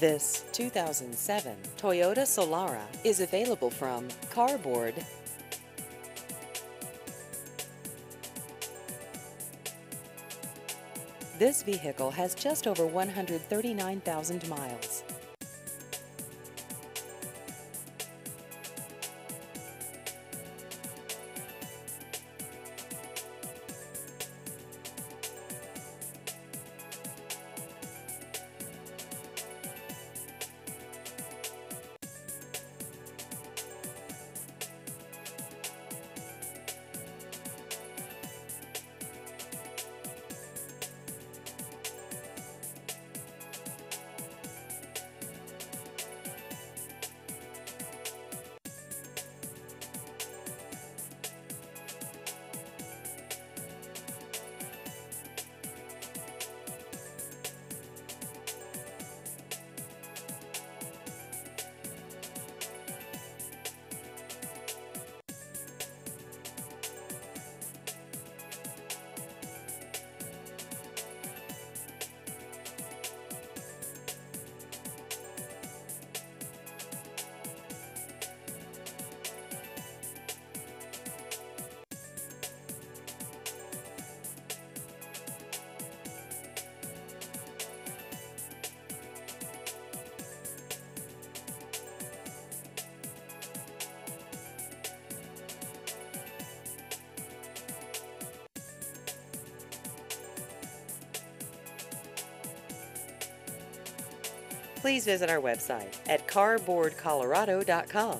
This 2007 Toyota Solara is available from Carboard. This vehicle has just over 139,000 miles. Please visit our website at carboardcolorado.com.